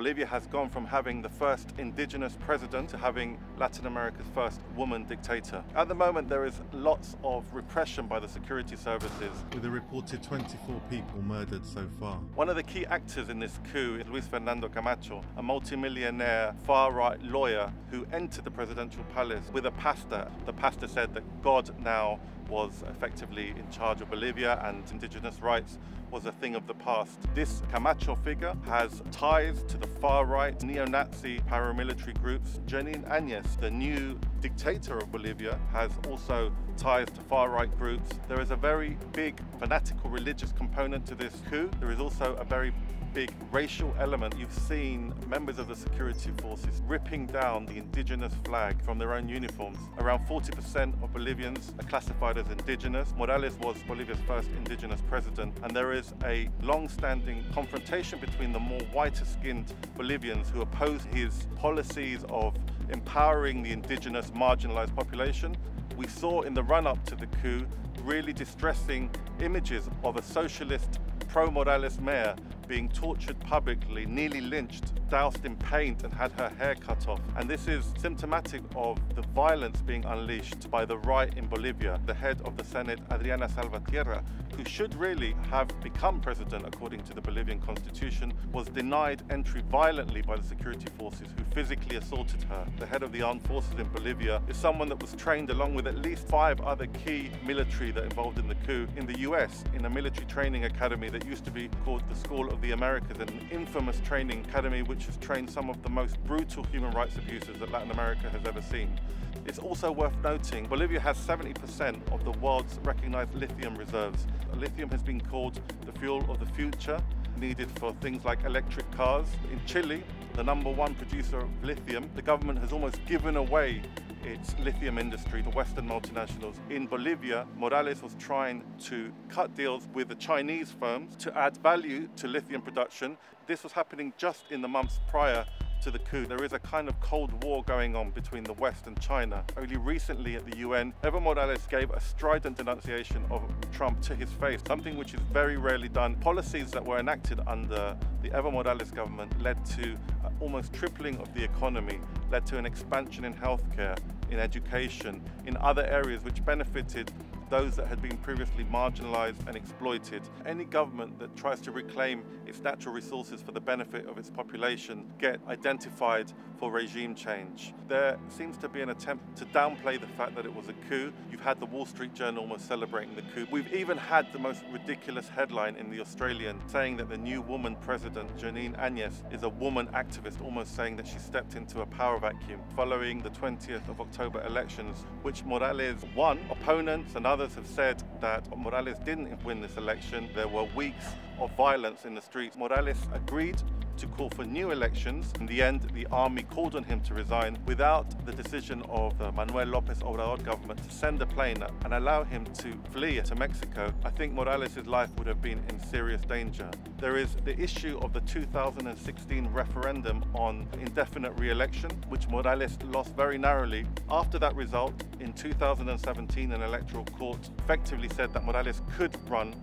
Bolivia has gone from having the first indigenous president to having Latin America's first woman dictator. At the moment, there is lots of repression by the security services. With a reported 24 people murdered so far. One of the key actors in this coup is Luis Fernando Camacho, a multimillionaire far-right lawyer who entered the presidential palace with a pastor. The pastor said that God now was effectively in charge of Bolivia and indigenous rights was a thing of the past. This Camacho figure has ties to the far-right neo-Nazi paramilitary groups. Jeanine Áñez, the new dictator of Bolivia, has also ties to far-right groups. There is a very big fanatical religious component to this coup. There is also a very big racial element. You've seen members of the security forces ripping down the indigenous flag from their own uniforms. Around 40% of Bolivians are classified as indigenous. Morales was Bolivia's first indigenous president, and there is a long-standing confrontation between the more whiter-skinned Bolivians who oppose his policies of empowering the indigenous marginalized population. We saw in the run-up to the coup really distressing images of a socialist pro-Morales mayor being tortured publicly, nearly lynched, doused in paint and had her hair cut off. And this is symptomatic of the violence being unleashed by the right in Bolivia. The head of the Senate, Adriana Salvatierra, who should really have become president according to the Bolivian constitution, was denied entry violently by the security forces who physically assaulted her. The head of the armed forces in Bolivia is someone that was trained along with at least five other key military that involved in the coup in the US in a military training academy that used to be called the School of the Americas, an infamous training academy which has trained some of the most brutal human rights abusers that Latin America has ever seen. It's also worth noting Bolivia has 70% of the world's recognized lithium reserves. Lithium has been called the fuel of the future, needed for things like electric cars. In Chile, the number one producer of lithium, the government has almost given away its lithium industry the Western multinationals. In Bolivia, Morales was trying to cut deals with the Chinese firms to add value to lithium production. This was happening just in the months prior to the coup. There is a kind of cold war going on between the West and China. Only recently at the UN, Evo Morales gave a strident denunciation of Trump to his face, something which is very rarely done. Policies that were enacted under the Evo Morales government led to uh, almost tripling of the economy, led to an expansion in healthcare, in education, in other areas which benefited those that had been previously marginalized and exploited. Any government that tries to reclaim its natural resources for the benefit of its population get identified for regime change. There seems to be an attempt to downplay the fact that it was a coup. You've had the Wall Street Journal almost celebrating the coup. We've even had the most ridiculous headline in the Australian saying that the new woman president, Jeanine Áñez, is a woman activist, almost saying that she stepped into a power vacuum following the 20th of October elections, which Morales won. Opponents and others Others have said that Morales didn't win this election. There were weeks of violence in the streets. Morales agreed to call for new elections. In the end, the army called on him to resign without the decision of the Manuel Lopez Obrador government to send a plane and allow him to flee to Mexico. I think Morales' life would have been in serious danger. There is the issue of the 2016 referendum on indefinite re-election, which Morales lost very narrowly. After that result, in 2017, an electoral court effectively said that Morales could run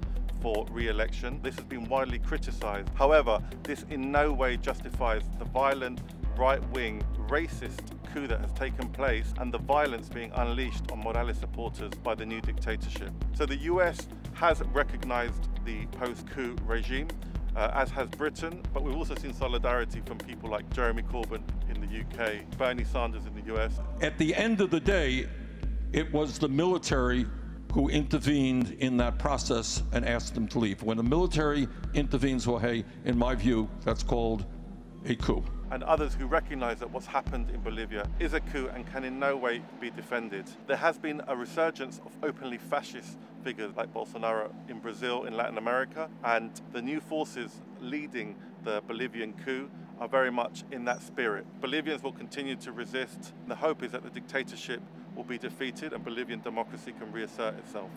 for re-election. This has been widely criticised. However, this in no way justifies the violent right-wing racist coup that has taken place and the violence being unleashed on Morales supporters by the new dictatorship. So the US has recognised the post-coup regime, uh, as has Britain, but we've also seen solidarity from people like Jeremy Corbyn in the UK, Bernie Sanders in the US. At the end of the day, it was the military who intervened in that process and asked them to leave. When the military intervenes, hey, in my view, that's called a coup. And others who recognize that what's happened in Bolivia is a coup and can in no way be defended. There has been a resurgence of openly fascist figures like Bolsonaro in Brazil, in Latin America, and the new forces leading the Bolivian coup are very much in that spirit. Bolivians will continue to resist. The hope is that the dictatorship will be defeated and Bolivian democracy can reassert itself.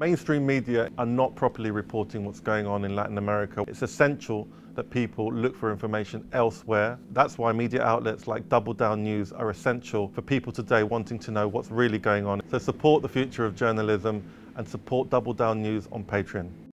Mainstream media are not properly reporting what's going on in Latin America. It's essential that people look for information elsewhere. That's why media outlets like Double Down News are essential for people today wanting to know what's really going on. So support the future of journalism and support Double Down News on Patreon.